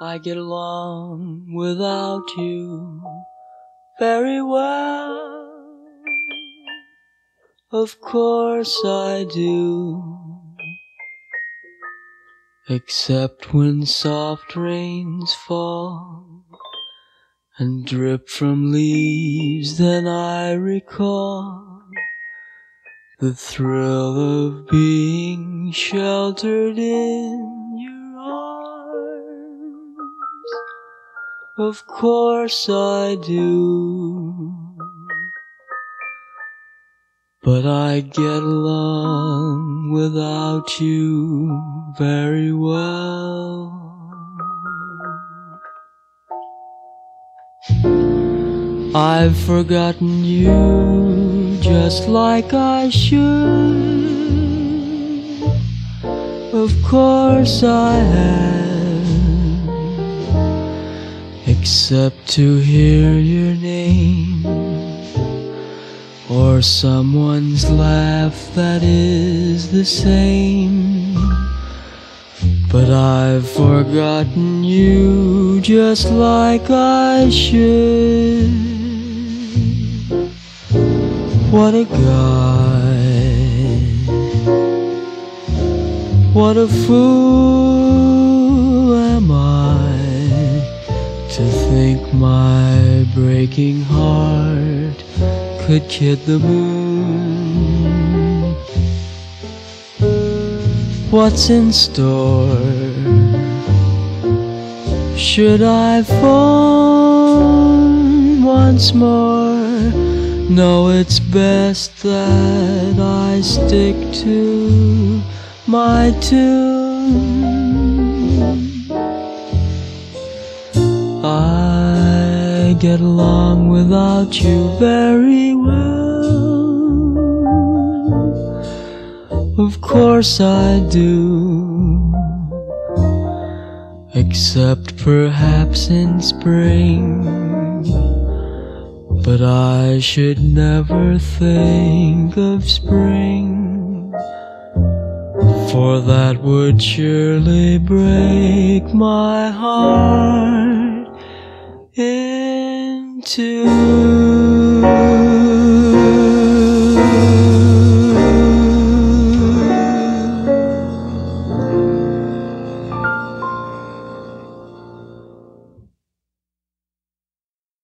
I get along without you very well. Of course I do. Except when soft rains fall and drip from leaves, then I recall the thrill of being sheltered in Of course I do. But I get along without you very well. I've forgotten you just like I should. Of course I have, except to hear your name or someone's laugh that is the same. But I've forgotten you just like I should. What a guy. What a fool my breaking heart could kid the moon. What's in store? Should I phone once more? No, it's best that I stick to my tune. Get along without you very well. Of course I do. Except perhaps in spring. But I should never think of spring. For that would surely break my heart to.